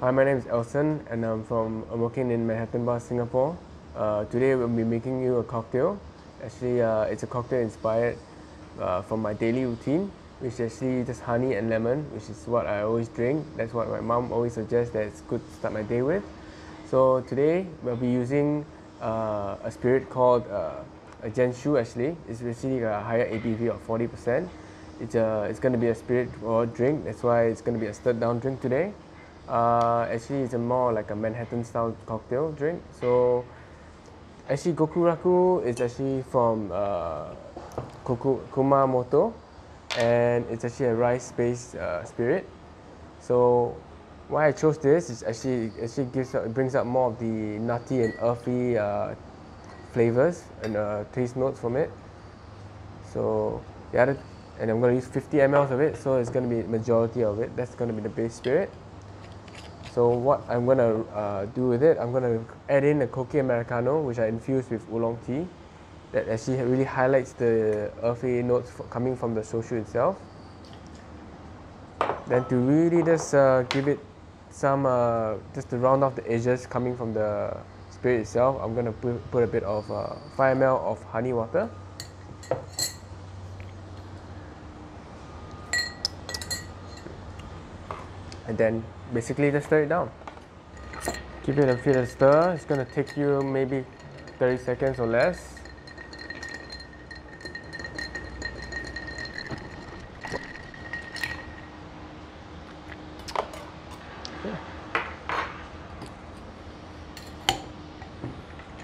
Hi, my name is Alson, and I'm from I'm working in Manhattan Bar, Singapore. Uh, today we'll be making you a cocktail. Actually, uh, it's a cocktail inspired uh, from my daily routine, which is actually just honey and lemon, which is what I always drink. That's what my mom always suggests that it's good to start my day with. So today we'll be using uh, a spirit called uh, a Genshu. Actually, it's actually a higher ABV of 40%. It's a, it's going to be a spirit or drink. That's why it's going to be a stirred down drink today. Uh, actually, it's a more like a Manhattan style cocktail drink. So, actually, Gokuraku is actually from uh, Koku, Kumamoto, and it's actually a rice-based uh, spirit. So, why I chose this is actually it actually gives it brings up more of the nutty and earthy uh, flavors and uh, taste notes from it. So the other, and I'm going to use 50 ml of it, so it's going to be majority of it. That's going to be the base spirit. So what I'm going to uh, do with it, I'm going to add in a Koki Americano, which I infused with oolong tea. That actually really highlights the earthy notes coming from the shochu itself. Then to really just uh, give it some, uh, just to round off the edges coming from the spirit itself, I'm going to put, put a bit of uh, 5 ml of honey water. And then basically just stir it down. Give it a bit of stir. It's going to take you maybe 30 seconds or less.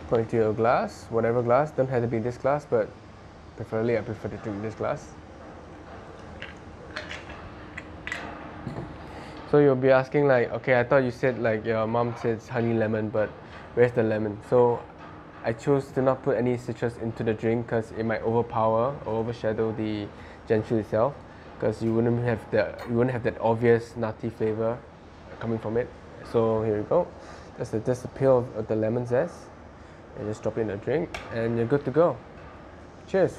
Put it into your glass, whatever glass. Don't have to be this glass, but preferably I prefer to drink this glass. So you'll be asking like, okay, I thought you said like your mom says honey lemon, but where's the lemon? So I chose to not put any citrus into the drink because it might overpower or overshadow the genshu itself. Because you wouldn't have the you wouldn't have that obvious nutty flavor coming from it. So here we go. That's the just a peel of, of the lemon zest, and just drop it in the drink, and you're good to go. Cheers.